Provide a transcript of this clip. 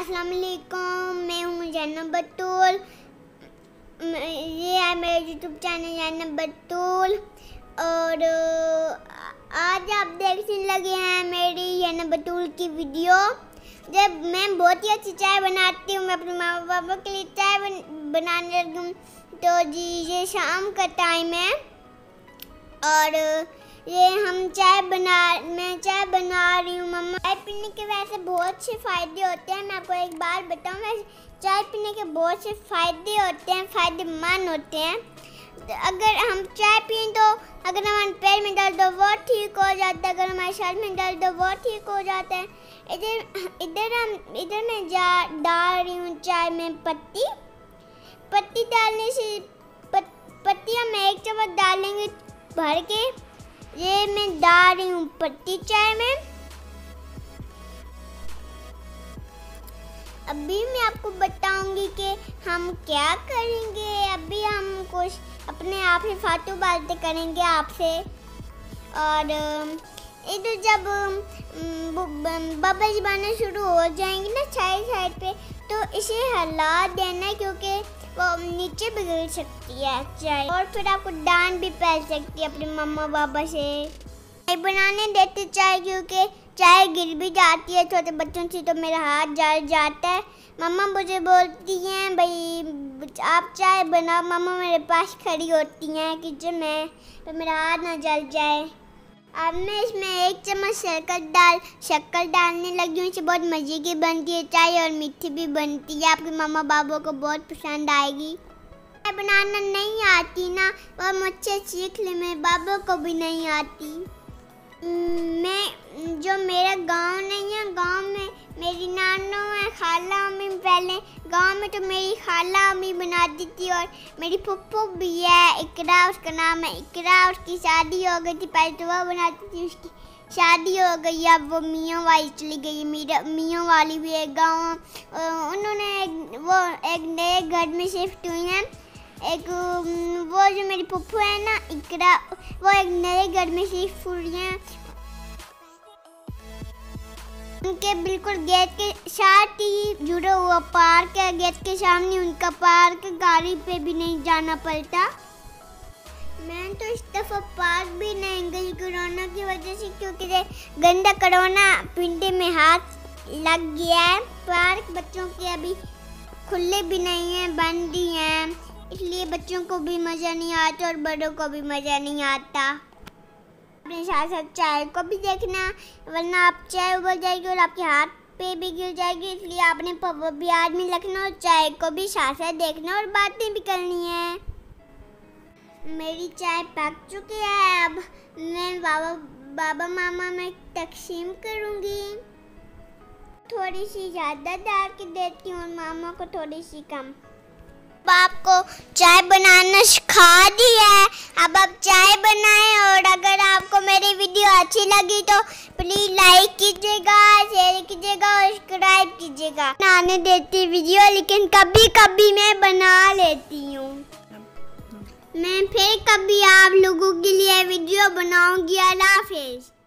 अस्सलाम वालेकुम मैं हूँ जैनब बतूल ये है मेरा यूट्यूब चैनल जैनब बतूल और आज आप देखने लगे हैं मेरी जैनब बतूल की वीडियो जब मैं बहुत ही अच्छी चाय बनाती हूँ मैं अपने माँ बाबा के लिए चाय बन, बनाने लगी हूँ तो जी ये शाम का टाइम है. और ये हम चाय बना मैं चाय बना मम्मा चाय पीने के वैसे बहुत से फ़ायदे होते हैं मैं आपको एक बार बताऊँ वैसे चाय पीने के बहुत से फ़ायदे होते हैं फ़ायदेमंद होते हैं। अगर हम चाय पिए तो अगर हमारे पैर में दर्द हो वो ठीक हो जाता है। अगर हमारे शरीर में दर्द हो वो ठीक हो जाता है। इधर इधर हम इधर मैं जा डाल रही हूँ चाय में पत्ती। पत्ती डालने से पत, पत्ती हम एक चम्मच डालेंगे भर के। ये मैं डाल रही हूँ पत्ती चाय में। अभी मैं आपको बताऊँगी कि हम क्या करेंगे। अभी हम कुछ अपने आप ही फालतू बातें करेंगे आपसे। और इधर जब बबल्स बनना शुरू हो जाएँगे ना चाय साइड पे तो इसे हला देना क्योंकि वो नीचे गिर सकती है चाय। और फिर आपको डांट भी पै सकती है अपने मम्मा पापा से बनाने देते चाय क्योंकि चाय गिर भी जाती है, छोटे बच्चों से तो मेरा हाथ जल जाता है। मम्मा मुझे बोलती हैं, भाई, आप चाय बनाओ। मम्मा मेरे पास खड़ी होती हैं किचन में तो मेरा हाथ ना जल जाए। अब मैं इसमें एक चम्मच शक्कर डाल, शक्कर डालने लगी हूँ। इसे बहुत मज़े की बनती है चाय और मीठी भी बनती है। आपके मामा बाबू को बहुत पसंद आएगी। बनाना नहीं आती ना वह मुझसे सीख ले, मेरे बाबू को भी नहीं आती। मैं जो मेरा गाँव नहीं है गाँव में मेरी नानो है खाला अम्मी पहले। गाँव में तो मेरी खाला अम्मी बनाती थी और मेरी फुप्पू भी है इकरा उसका नाम है इकरा। उसकी शादी हो गई थी पहले तो वह बनाती थी उसकी शादी हो गई अब वो मियाँ वाली चली गई मेरा मियाँ वाली भी एक गाँव। उन्होंने एक, वो एक नए घर में शिफ्ट हुई हैं। एक वो जो मेरी पुप्पू है ना इकरा वो एक नए घर में शिफ्ट हुई हैं। उनके बिल्कुल गेट के साथ ही जुड़ा हुआ पार्क है गेट के सामने उनका पार्क, गाड़ी पे भी नहीं जाना पड़ता। मैं तो इस दफ़ा पार्क भी नहीं गई कोरोना की वजह से, क्योंकि गंदा कोरोना पिंडे में हाथ लग गया है। पार्क बच्चों के अभी खुले भी नहीं हैं, बंद ही हैं। इसलिए बच्चों को भी मज़ा नहीं आता और बड़ों को भी मज़ा नहीं आता। अपने साथ साथ चाय को भी देखना, वरना आप चाय उबल जाएगी और आपके हाथ पे भी गिर जाएगी। इसलिए आपने भी आदमी रखना और चाय को भी साथ साथ देखना और बातें भी करनी है। मेरी चाय पक चुकी है, अब मैं बाबा बाबा मामा में तकसीम करूँगी। थोड़ी सी ज़्यादा डाल के देती हूँ मामा को थोड़ी सी कम। आपको चाय बनाना सिखा दी है। अब आप चाय बनाएँ और अगर आपको मेरी वीडियो अच्छी लगी तो प्लीज़ लाइक कीजिएगा शेयर कीजिएगा और सब्सक्राइब कीजिएगा। बनाने देती वीडियो, लेकिन कभी कभी मैं बना लेती हूँ। मैं फिर कभी आप लोगों के लिए वीडियो बनाऊँगी। अल्लाह हाफिज़।